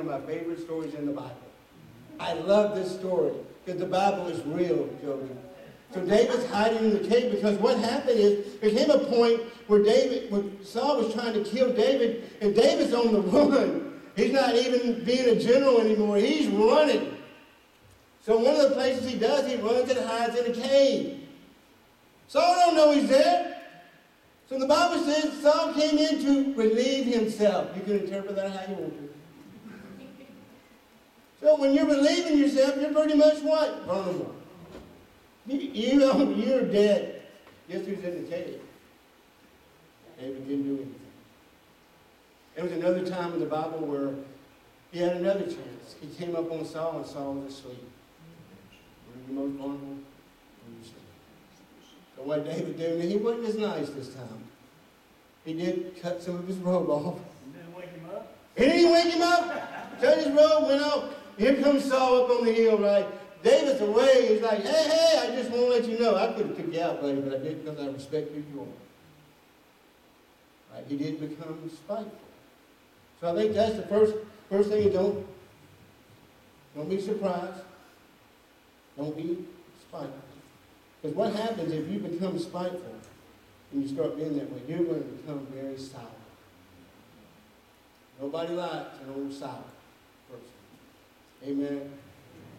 of my favorite stories in the Bible. I love this story because the Bible is real, Joey. So David's hiding in the cave because what happened is there came a point where David, when Saul was trying to kill David, and David's on the run. He's not even being a general anymore. He's running. So one of the places he does, he runs and hides in a cave. Saul don't know he's there. So the Bible says Saul came in to relieve himself. You can interpret that how you want to. So when you're believing yourself, you're pretty much what? Vulnerable. You, you, you're dead. Guess who's in the cave? David didn't do anything. There was another time in the Bible where he had another chance. He came up on Saul and Saul was asleep. Were you most vulnerable? So what David did, he wasn't as nice this time. He did cut some of his robe off. He didn't wake him up? He didn't wake him up. Cut his robe, went out. Here comes Saul up on the hill, right? David's away. He's like, hey, hey, I just want to let you know. I could have took you out, buddy, but I didn't because I respect who you are. Right? He didn't become spiteful. So I think that's the first first thing you don't don't be surprised. Don't be spiteful. Because what happens if you become spiteful and you start being that way, you're going to become very sour. Nobody likes an old sour. Amen.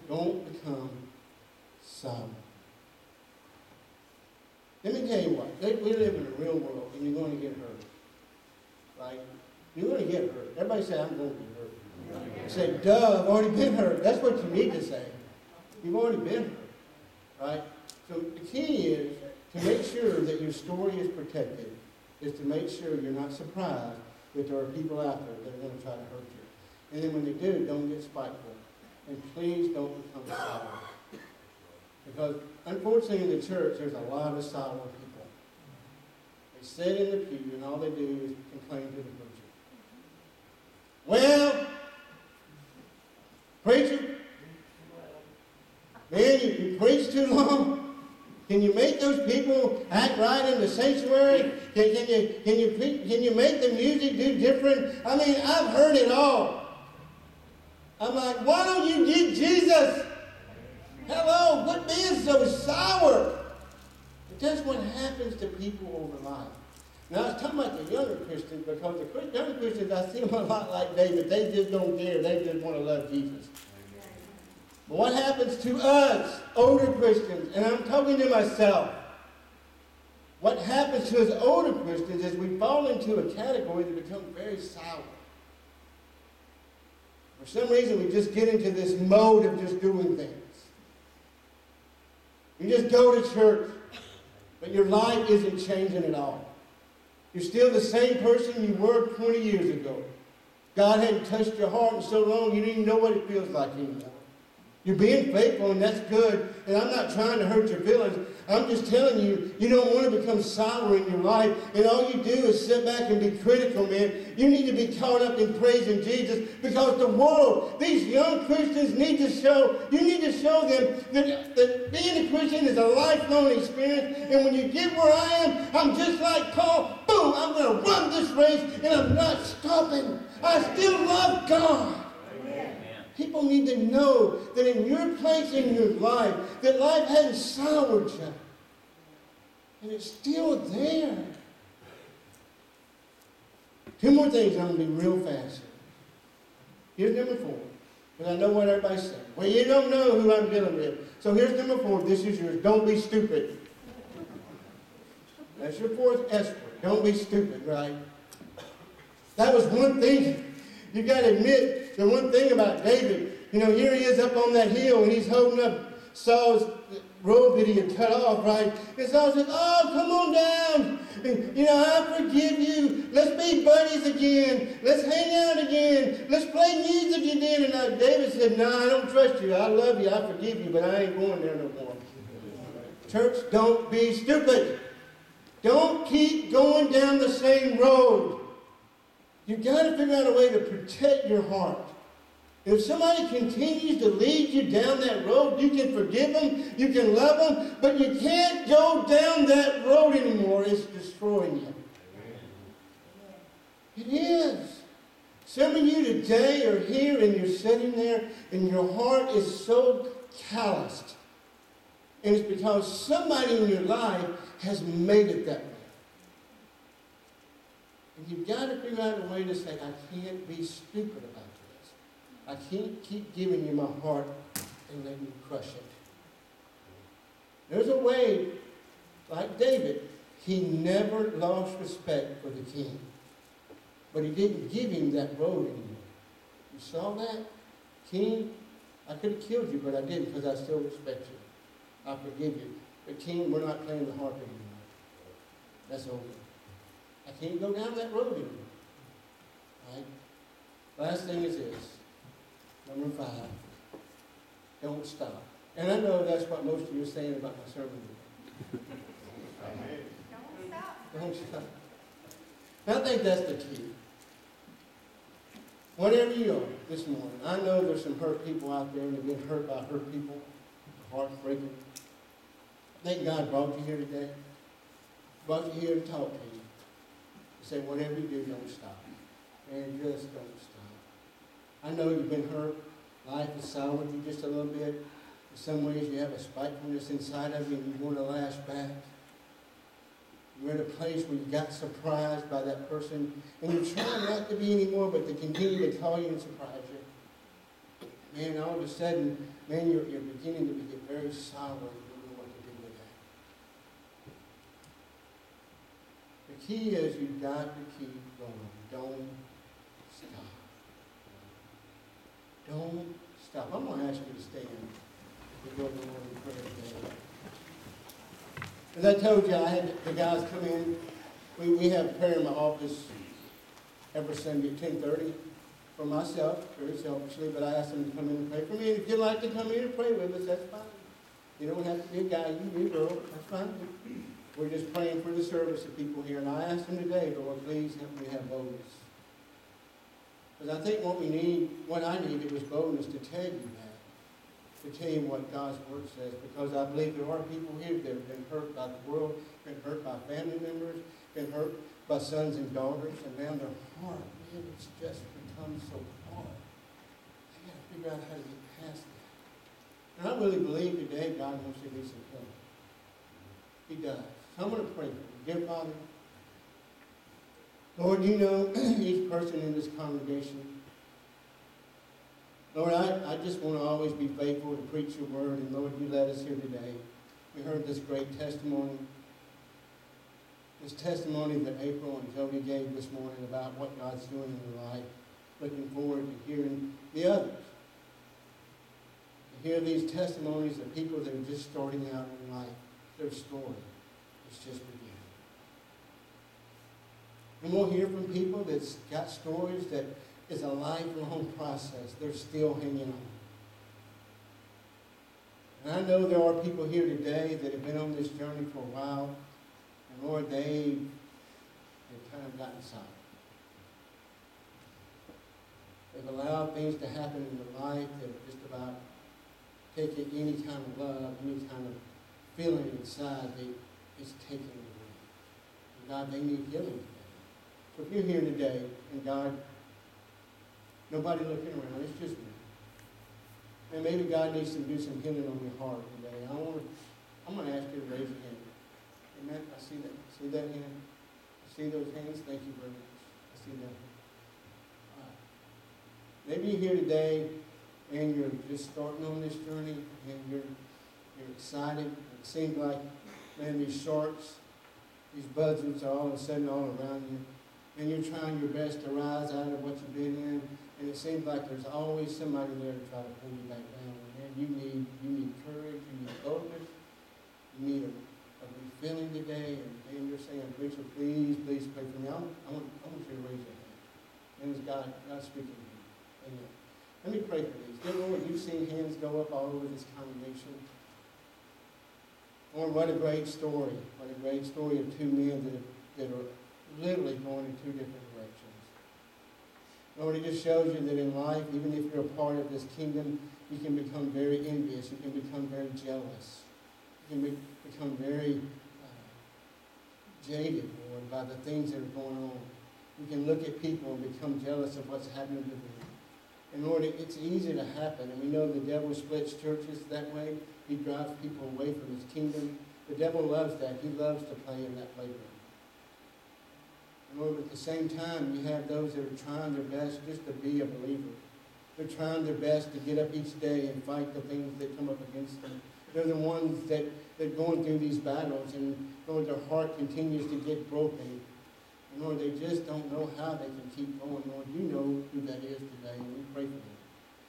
Don't become silent. Let me tell you what, we live in a real world and you're going to get hurt. Right? You're going to get hurt. Everybody say, I'm going to be hurt. Say, duh, I've already been hurt. That's what you need to say. You've already been hurt. Right? So the key is to make sure that your story is protected, is to make sure you're not surprised that there are people out there that are going to try to hurt you. And then when they do, don't get spiteful. And please don't become a sour. Because unfortunately in the church, there's a lot of sour people. They sit in the pew and all they do is complain to the preacher. Well, preacher, man, you, you preach too long. Can you make those people act right in the sanctuary? Can, can, you, can, you, can you make the music do different? I mean, I've heard it all. I'm like, why don't you get Jesus? Hello, quit being so sour. But that's what happens to people over life. Now, I was talking about the younger Christians because the younger Christians, I see them a lot like David. They just don't care. They just want to love Jesus. But what happens to us, older Christians, and I'm talking to myself, what happens to us older Christians is we fall into a category that becomes very sour. For some reason, we just get into this mode of just doing things. You just go to church, but your life isn't changing at all. You're still the same person you were 20 years ago. God hadn't touched your heart in so long you didn't even know what it feels like anymore. You're being faithful, and that's good. And I'm not trying to hurt your feelings. I'm just telling you, you don't want to become sour in your life, and all you do is sit back and be critical, man. You need to be caught up in praising Jesus because the world, these young Christians need to show, you need to show them that, that being a Christian is a lifelong experience. And when you get where I am, I'm just like Paul. Boom, I'm going to run this race, and I'm not stopping. I still love God. People need to know that in your place in your life, that life hasn't soured you. And it's still there. Two more things I'm going to be real fast. Here's number four. Because I know what everybody's saying. Well, you don't know who I'm dealing with. So here's number four. This is yours. Don't be stupid. That's your fourth S word. Don't be stupid, right? That was one thing. You got to admit the one thing about David. You know, here he is up on that hill and he's holding up Saul's robe that he had cut off, right? And Saul says, Oh, come on down. You know, I forgive you. Let's be buddies again. Let's hang out again. Let's play music again. And uh, David said, No, I don't trust you. I love you. I forgive you, but I ain't going there no more. Church, don't be stupid. Don't keep going down the same road. You've got to figure out a way to protect your heart. If somebody continues to lead you down that road, you can forgive them, you can love them, but you can't go down that road anymore. It's destroying you. It is. Some of you today are here and you're sitting there and your heart is so calloused. And it's because somebody in your life has made it that way. And you've got to figure out a way to say, I can't be stupid about this. I can't keep giving you my heart and letting you crush it. There's a way, like David, he never lost respect for the king. But he didn't give him that road anymore. You saw that? King, I could have killed you, but I didn't because I still respect you. I forgive you. But king, we're not playing the harp anymore. That's over. I can't go down that road anymore. Right? Last thing is this. Number five. Don't stop. And I know that's what most of you are saying about my sermon today. Don't stop. Don't stop. I think that's the key. Whatever you are this morning, I know there's some hurt people out there that have been hurt by hurt people, heartbreaking. Thank God brought you here today. Brought you here to talk to you. Say whatever you do, don't stop. And just don't stop. I know you've been hurt. Life has soured you just a little bit. In some ways you have a spitefulness inside of you and you want to lash back. You're in a place where you got surprised by that person, and you're trying not to be anymore, but to continue to call you and surprise you. Man, all of a sudden, man, you're, you're beginning to get very sour and you don't know what to do with that. The key is you've got to keep going. Don't stop. Don't stop. I'm going to ask you to stand. In. As I told you, I had the guys come in. We, we have prayer in my office every Sunday at ten thirty for myself, very selfishly, but I asked them to come in and pray for me. And if you'd like to come in and pray with us, that's fine. You don't have to be a guy, you be a girl, that's fine. We're just praying for the service of people here. And I asked them today, Lord, please help me have boldness. Because I think what we need, what I needed was boldness to tell you that to tell you what God's Word says because I believe there are people here that have been hurt by the world, been hurt by family members, been hurt by sons and daughters, and now their heart, man, it's just become so hard. I got to figure out how to get past that. And I really believe today God wants to do some healing. He does. I'm going to pray for you. Dear Father, Lord, you know each person in this congregation. Lord, I, I just want to always be faithful to preach your word, and Lord, you led us here today. We heard this great testimony, this testimony that April and Jody gave this morning about what God's doing in their life. Looking forward to hearing the others. To hear these testimonies of people that are just starting out in life. Their story is just beginning. And we'll hear from people that's got stories that is a lifelong process. They're still hanging on. And I know there are people here today that have been on this journey for a while, and Lord, they, they've kind of gotten silent. They've allowed things to happen in their life that are just about taking any kind of love, any kind of feeling inside, they, it's taken away. God, they need healing today. So if you're here today, and God, Nobody looking around. It's just me. And maybe God needs to do some healing on your heart today. I want I'm going to ask you to raise your hand. Amen. I see that. See that hand? I see those hands. Thank you much. I see that. Maybe you're here today and you're just starting on this journey and you're you're excited. It seems like, man, these sharks, these buzzards are all of a sudden all around you. And you're trying your best to rise out of what you've been in and it seems like there's always somebody there to try to pull you back down. And you need you need courage, you need boldness, you need a, a refilling today. And, and you're saying, Rachel, please, please pray for me. I want, I want, I want you to raise your hand. And it's God, God speaking to you. Amen. Let me pray for these. Dear Lord, you've seen hands go up all over this congregation. Lord, what a great story. What a great story of two men that, that are literally going in two different directions. Lord, it just shows you that in life, even if you're a part of this kingdom, you can become very envious. You can become very jealous. You can be, become very uh, jaded, Lord, by the things that are going on. You can look at people and become jealous of what's happening to them. And Lord, it- it's easy to happen, and we know the devil splits churches that way. He drives people away from his kingdom. The devil loves that. He loves to play in that playground. And Lord, at the same time, you have those that are trying their best just to be a believer. They're trying their best to get up each day and fight the things that come up against them. They're the ones that, that are going through these battles, and Lord, their heart continues to get broken. And Lord, they just don't know how they can keep going. Lord, you know who that is today, and we pray for them.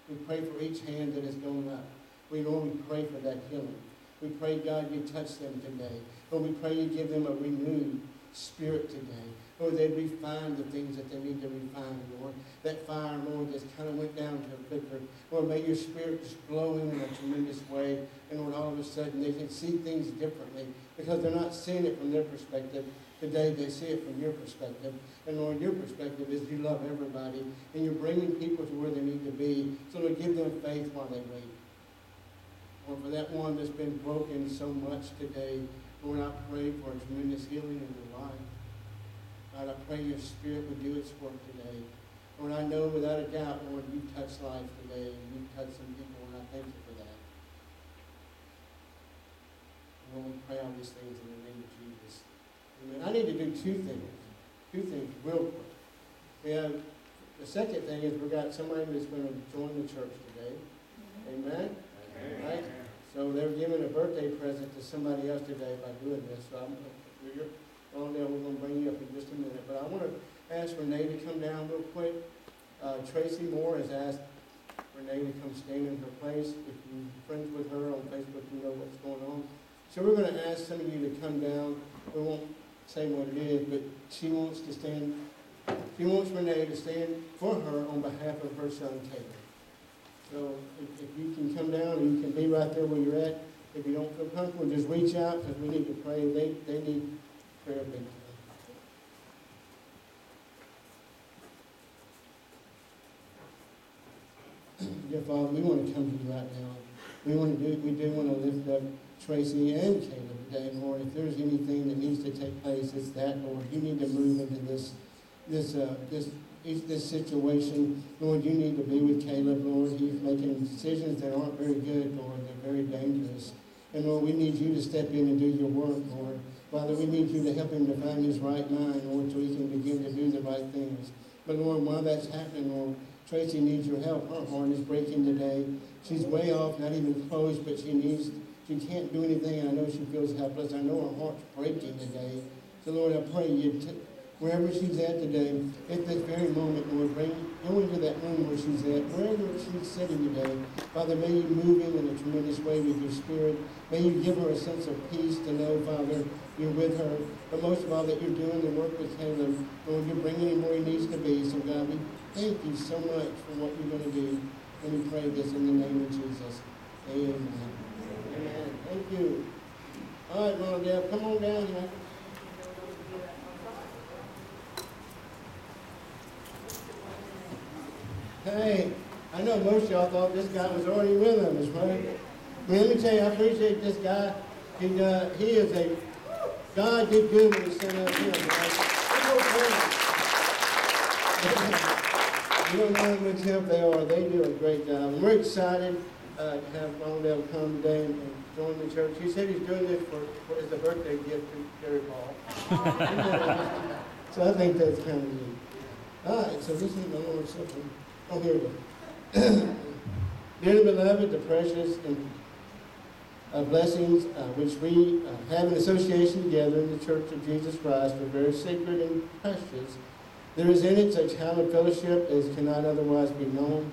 We pray for each hand that has gone up. We, Lord, we pray for that healing. We pray, God, you touch them today. Lord, we pray you give them a renewed spirit today. Lord, they refine the things that they need to refine, Lord. That fire, Lord, just kind of went down to a flicker. Lord, may your spirit just blow in in a tremendous way. And Lord, all of a sudden they can see things differently because they're not seeing it from their perspective. Today they see it from your perspective. And Lord, your perspective is you love everybody and you're bringing people to where they need to be. So Lord, give them faith while they wait. Lord, for that one that's been broken so much today, Lord, I pray for a tremendous healing in their life. God, I pray your spirit would do its work today. Lord, I know without a doubt, Lord, you touched lives today, and you touched some people, and I thank you for that. Lord, we pray all these things in the name of Jesus. Amen. I need to do two things, two things real quick. Have, the second thing is we've got somebody that's going to join the church today. Amen? Right? So they're giving a birthday present to somebody else today by doing this. So I'm, on there, we're gonna bring you up in just a minute. But I wanna ask Renee to come down real quick. Uh, Tracy Moore has asked Renee to come stand in her place. If you're friends with her on Facebook, you know what's going on. So we're gonna ask some of you to come down. We won't say what it is, but she wants to stand, she wants Renee to stand for her on behalf of her son Taylor. So if, if you can come down and you can be right there where you're at, if you don't feel comfortable, just reach out because we need to pray. They, they need prayer big. Dear Father, we want to come to you right now. We want to do, we do want to lift up Tracy and Caleb today, Lord. If there's anything that needs to take place, it's that, Lord. You need to move into this, this, uh, this is this situation. Lord, you need to be with Caleb, Lord. He's making decisions that aren't very good, Lord. They're very dangerous. And Lord, we need you to step in and do your work, Lord. Father, we need you to help him to find his right mind, Lord, so he can begin to do the right things. But Lord, while that's happening, Lord, Tracy needs your help. Her heart is breaking today. She's way off, not even close, but she needs, she can't do anything. I know she feels helpless. I know her heart's breaking today. So Lord, I pray you t- wherever she's at today, at this very moment, Lord, bring, go into that room where she's at, wherever she's sitting today. Father, may you move in in a tremendous way with your spirit. May you give her a sense of peace to know, Father, you're with her. But most of all, that you're doing the work with Caleb. Lord, you're bringing him where he needs to be. So, God, we thank you so much for what you're going to do. And we pray this in the name of Jesus. Amen. Amen. Thank you. All right, Rondell, come on down here. Hey, I know most of y'all thought this guy was already with us, right? But let me tell you, I appreciate this guy. He, uh, he is a, God did good when he sent us him, right? Let's go for him. You don't know how much help they are. They do a great job. And we're excited uh, to have Rondell come today and, and join the church. He said he's doing this for, for as a birthday gift to Gary Paul. so I think that's kind of neat. All right, so this is the Lord's Supper. Dearly beloved, the precious and uh, blessings uh, which we uh, have in association together in the Church of Jesus Christ are very sacred and precious. There is in it such hallowed fellowship as cannot otherwise be known.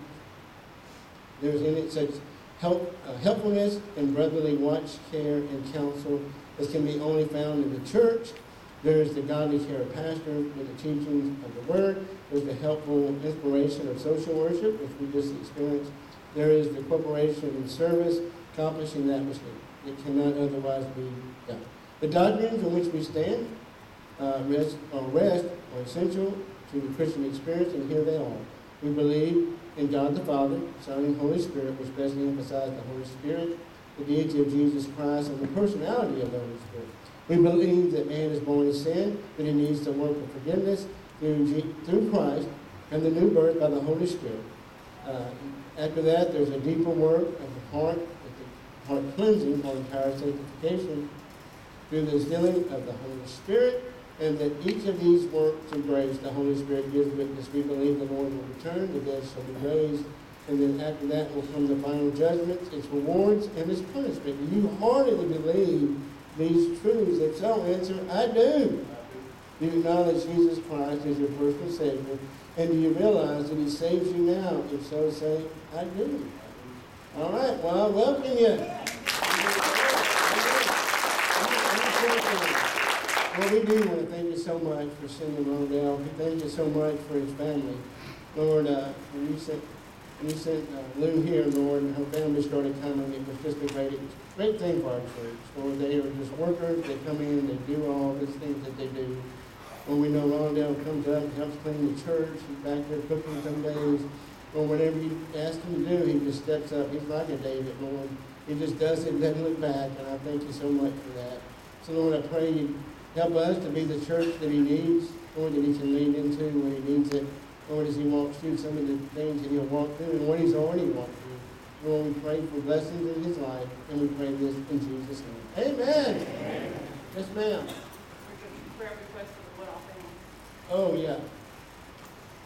There is in it such help, uh, helpfulness and brotherly watch, care, and counsel as can be only found in the church. There is the godly care of pastor with the teachings of the word. There's the helpful inspiration of social worship, which we just experienced. There is the corporation and service, accomplishing that which it cannot otherwise be done. The doctrines on which we stand uh, rest, or rest are essential to the Christian experience, and here they are. We believe in God the Father, Son, and Holy Spirit, which especially emphasize the Holy Spirit, the deity of Jesus Christ, and the personality of the Holy Spirit. We believe that man is born in sin, that he needs the work of forgiveness, through, through Christ and the new birth by the Holy Spirit. Uh, after that, there's a deeper work of the heart, the heart cleansing or entire sanctification through the filling of the Holy Spirit, and that each of these works of grace the Holy Spirit gives witness. We believe the Lord will return, the dead shall be raised, and then after that will come the final judgment, its rewards, and its punishment. You heartily believe these truths? If so, answer, I do. Do you acknowledge Jesus Christ as your personal Savior? And do you realize that He saves you now? If so, say, I do. All right, well, I welcome you. Well, we do want to thank you so much for sending Rondell. Thank you so much for his family. Lord, uh, when you sent, you sent uh, Lou here, Lord, and her family started coming, it was just a great, great thing for our church. Lord, they are just workers, they come in, they do all these things that they do. When we know Rondell comes up, helps clean the church, he's back there cooking some days, or whatever you ask him to do, he just steps up. He's like a David, Lord. He just does it, doesn't look back, and I thank you so much for that. So Lord, I pray you help us to be the church that he needs, Lord, that he can lean into when he needs it. Lord, as he walks through some of the things that he'll walk through and what he's already walked through. Lord, we pray for blessings in his life, and we pray this in Jesus' name. Amen. Yes, ma'am. Prayer request for the Woodall family. Oh, yeah.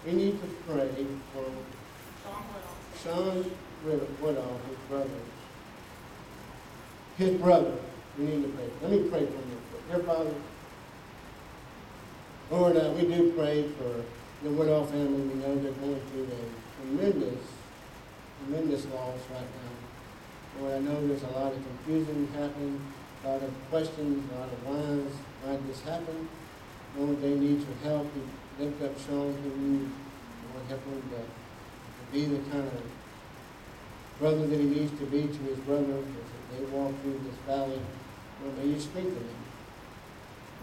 We need to pray for. Sean Woodall, his brother. His brother, we need to pray. Let me pray for him. Dear Father, Lord, uh, we do pray for the Woodall family. We know they're going through a tremendous, tremendous loss right now. Lord, I know there's a lot of confusion happening, a lot of questions, a lot of whys, why this happen? Lord, they need your help. We lift up Sean to you. Lord, help him to to be the kind of brother that he needs to be to his brother as they walk through this valley. Lord, may you speak to them.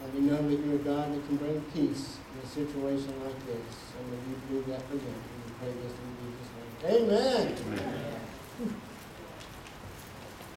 And we know that you're a God that can bring peace in a situation like this. And so you can do that for them. We pray this in Jesus' name. Amen. Amen.